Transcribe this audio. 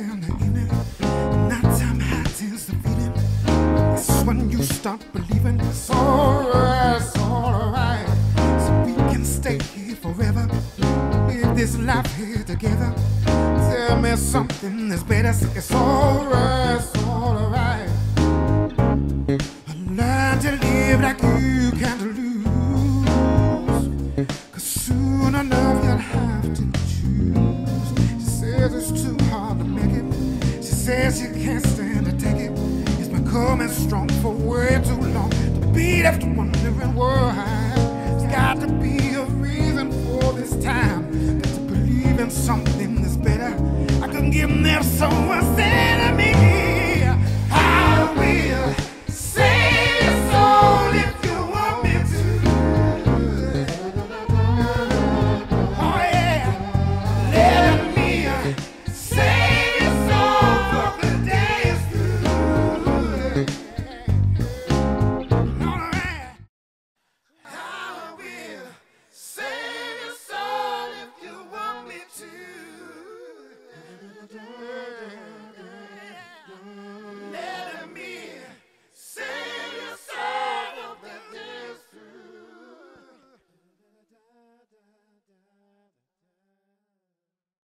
in the evening. Nighttime hides is the feeling. It's when you start believing it's alright, it's alright. So we can stay here forever. Live this life here together. Tell me something that's better. Say it's alright, it's alright. Learn to live like you can lose. Cause soon enough. Says she can't stand to take it. It's been coming strong for way too long. To be left wondering why. There's got to be a reason for this time. Got to believe in something that's better. I can give them someone save